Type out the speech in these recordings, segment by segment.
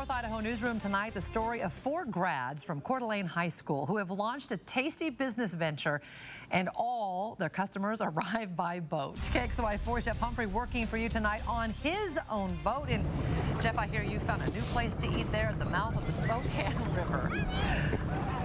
North Idaho Newsroom tonight, the story of four grads from Coeur d'Alene High School who have launched a tasty business venture, and all their customers arrive by boat. KXLY4 Jeff Humphrey working for you tonight on his own boat. And Jeff, I hear you found a new place to eat there at the mouth of the Spokane River.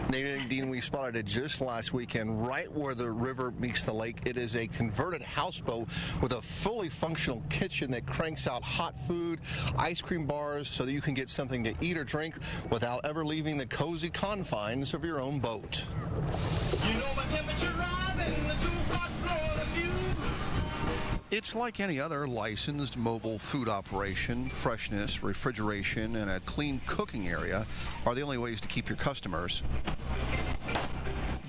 Nadine, Dean, we spotted it just last weekend, right where the river meets the lake. It is a converted houseboat with a fully functional kitchen that cranks out hot food, ice cream bars, so that you can get something to eat or drink without ever leaving the cozy confines of your own boat. You know It's like any other licensed mobile food operation. Freshness, refrigeration, and a clean cooking area are the only ways to keep your customers.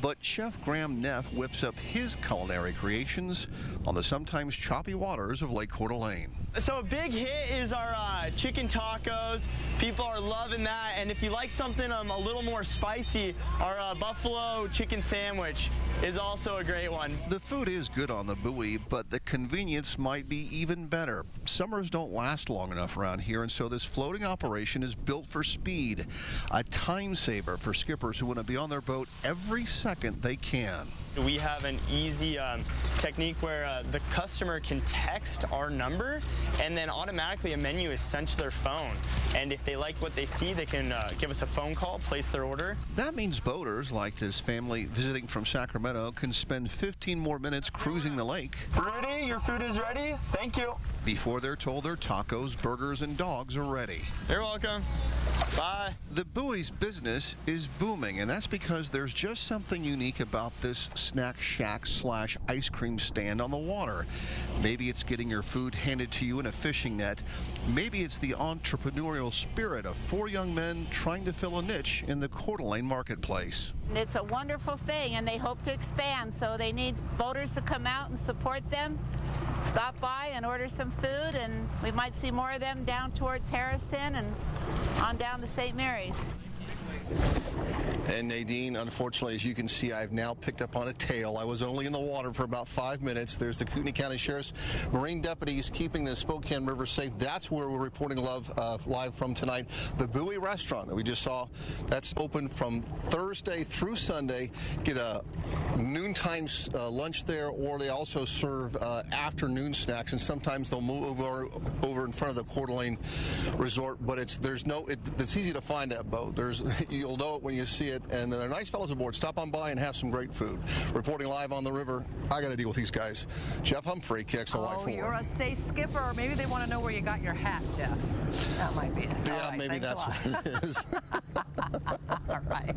But Chef Graham Neff whips up his culinary creations on the sometimes choppy waters of Lake Coeur d'Alene. So a big hit is our uh, chicken tacos. People are loving that. And if you like something um, a little more spicy, our uh, buffalo chicken sandwich is also a great one. The food is good on the buoy, but the convenience might be even better. Summers don't last long enough around here, and so this floating operation is built for speed. A time saver for skippers who want to be on their boat every second they can. We have an easy um, technique where uh, the customer can text our number and then automatically a menu is sent to their phone. And if they like what they see, they can uh, give us a phone call, place their order. That means boaters like this family visiting from Sacramento can spend 15 more minutes cruising the lake. Rudy, your food is ready. Thank you. Before they're told their tacos, burgers, and dogs are ready. You're welcome. Bye. The buoy's business is booming, and that's because there's just something unique about this snack shack slash ice cream stand on the water. Maybe it's getting your food handed to you in a fishing net. Maybe it's the entrepreneurial spirit of four young men trying to fill a niche in the Coeur d'Alene marketplace. It's a wonderful thing, and they hope to expand, so they need voters to come out and support them. Stop by and order some food, and we might see more of them down towards Harrison and on down to St. Maries. And Nadine, unfortunately, as you can see, I've now picked up on a tail. I was only in the water for about five minutes. There's the Kootenai County Sheriff's Marine deputies keeping the Spokane River safe. That's where we're reporting love, uh, live from tonight. The Buoy Restaurant that we just saw, that's open from Thursday through Sunday. Get a noontime uh, lunch there, or they also serve uh, afternoon snacks, and sometimes they'll move over, over in front of the Coeur d'Alene Resort. But it's there's no, it, it's easy to find that boat. There's you'll know it when you see it and they're nice fellows aboard. Stop on by and have some great food. Reporting live on the river, I got to deal with these guys. Jeff Humphrey, KXLY4. Oh, you're a safe skipper. Maybe they want to know where you got your hat, Jeff. That might be it. Yeah, right, maybe that's what it is. All right.